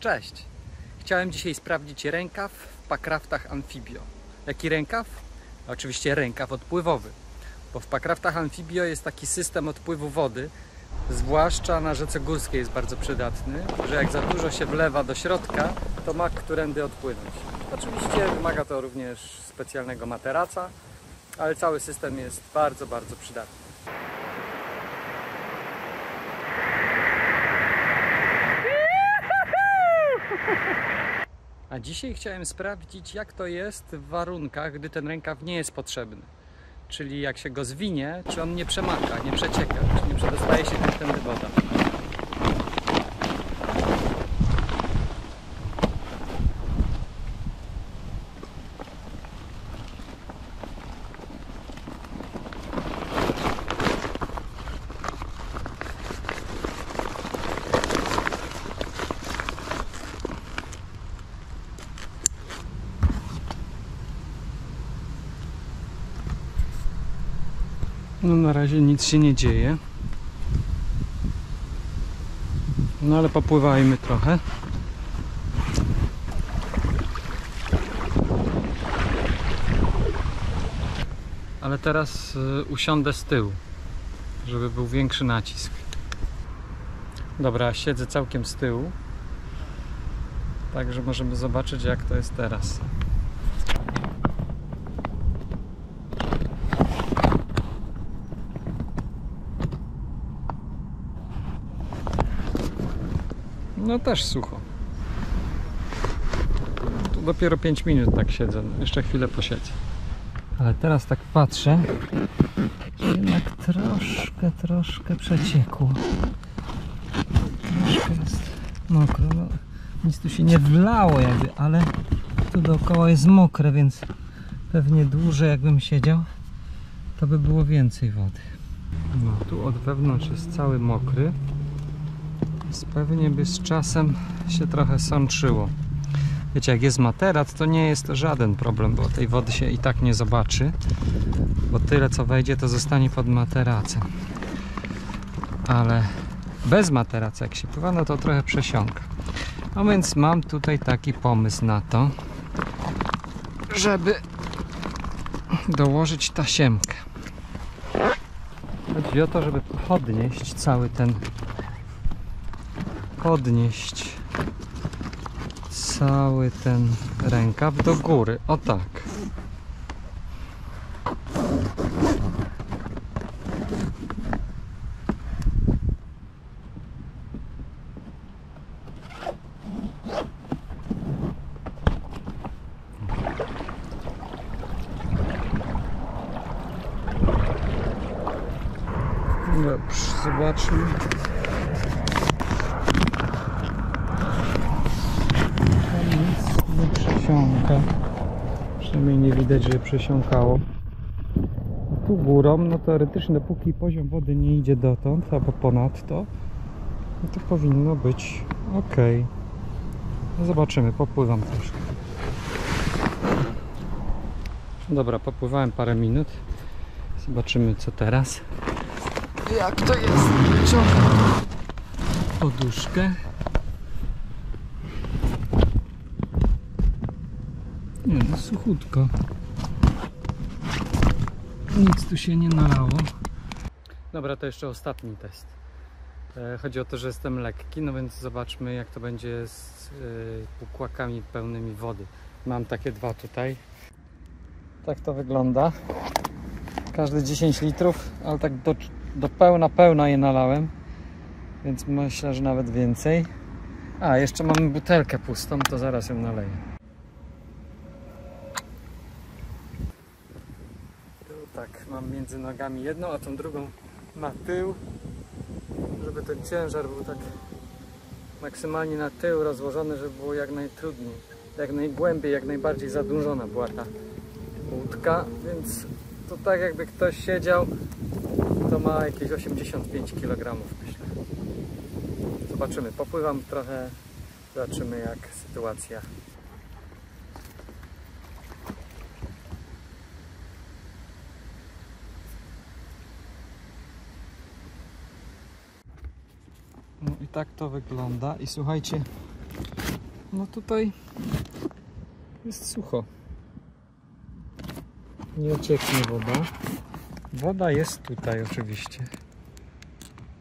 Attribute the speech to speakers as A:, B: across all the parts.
A: Cześć! Chciałem dzisiaj sprawdzić rękaw w pakraftach Amphibio. Jaki rękaw? Oczywiście rękaw odpływowy, bo w pakraftach Amphibio jest taki system odpływu wody, zwłaszcza na rzece górskiej jest bardzo przydatny, że jak za dużo się wlewa do środka, to ma którędy odpłynąć. Oczywiście wymaga to również specjalnego materaca, ale cały system jest bardzo, bardzo przydatny. A dzisiaj chciałem sprawdzić, jak to jest w warunkach, gdy ten rękaw nie jest potrzebny. Czyli jak się go zwinie, czy on nie przemaka, nie przecieka, czy nie przedostaje się tędy woda. No na razie nic się nie dzieje. No ale popływajmy trochę. Ale teraz y, usiądę z tyłu, żeby był większy nacisk. Dobra, siedzę całkiem z tyłu. Także możemy zobaczyć jak to jest teraz. No też sucho. Tu dopiero 5 minut tak siedzę. Jeszcze chwilę posiedzę. Ale teraz tak patrzę, jednak troszkę, troszkę przeciekło. Troszkę jest mokro. No, nic tu się nie wlało jakby, ale tu dookoła jest mokre, więc pewnie dłużej jakbym siedział, to by było więcej wody. No tu od wewnątrz jest cały mokry. Więc pewnie by z czasem się trochę sączyło. Wiecie, jak jest materac, to nie jest żaden problem, bo tej wody się i tak nie zobaczy. Bo tyle co wejdzie, to zostanie pod materacem. Ale bez materaca, jak się pływa, no to trochę przesiąka. No więc mam tutaj taki pomysł na to, żeby dołożyć tasiemkę. Chodzi o to, żeby podnieść cały ten podnieść cały ten rękaw do góry. O tak. Zobaczmy. Tam nic nie przesiąka. Przynajmniej nie widać, że przesiąkało. Tu górą, no teoretycznie dopóki poziom wody nie idzie dotąd, albo ponadto, no to powinno być ok. No zobaczymy, popływam troszkę. Dobra, popływałem parę minut. Zobaczymy co teraz. Jak to jest? Wyciągam poduszkę. Nie no, suchutko. Nic tu się nie nalało. Dobra, to jeszcze ostatni test. E, Chodzi o to, że jestem lekki, no więc zobaczmy jak to będzie z e, pukłakami pełnymi wody. Mam takie dwa tutaj. Tak to wygląda. Każdy 10 litrów, ale tak do, do pełna, pełna je nalałem. Więc myślę, że nawet więcej. A, jeszcze mamy butelkę pustą, to zaraz ją naleję. Tu tak, mam między nogami jedną, a tą drugą na tył, żeby ten ciężar był tak maksymalnie na tył rozłożony, żeby było jak najtrudniej, jak najgłębiej, jak najbardziej zadłużona była ta łódka, więc to tak jakby ktoś siedział, to ma jakieś 85 kg myślę. Zobaczymy, popływam trochę, zobaczymy jak sytuacja. No i tak to wygląda. I słuchajcie, no tutaj jest sucho. Nie cieknie woda. Woda jest tutaj oczywiście.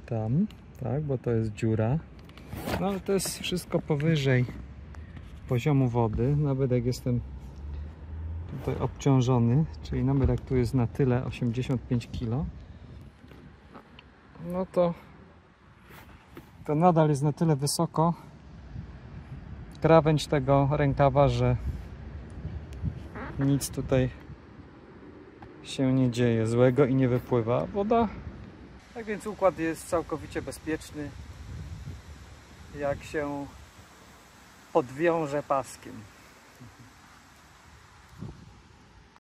A: Tam, tak, bo to jest dziura. No ale to jest wszystko powyżej poziomu wody. Nawet jak jestem tutaj obciążony, czyli nawet jak tu jest na tyle 85 kg, no to to nadal jest na tyle wysoko krawędź tego rękawa, że nic tutaj się nie dzieje złego i nie wypływa woda. Tak więc układ jest całkowicie bezpieczny jak się podwiąże paskiem.